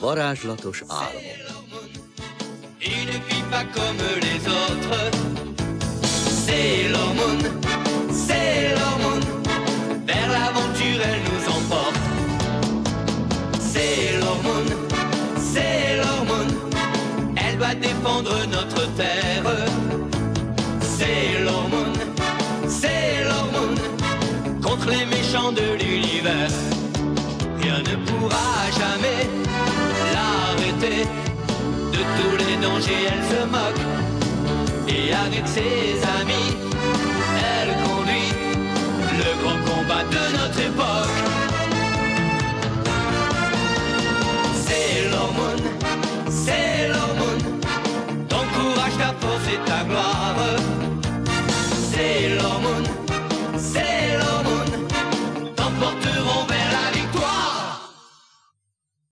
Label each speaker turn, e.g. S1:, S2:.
S1: varázslatos álmok.
S2: Il ne vit pas comme les autres. C'est l'hormone, c'est l'hormone. Vers l'aventure, elle nous emporte. C'est l'hormone, c'est l'hormone. Elle doit défendre notre terre. C'est l'hormone, c'est l'hormone. Contre les méchants de l'univers. Rien ne pourra jamais de tous les dangers, elle se moque. Et avec ses amis, elle conduit le grand combat de notre époque. C'est l'hormone, c'est l'hormone, ton courage, ta force et ta gloire.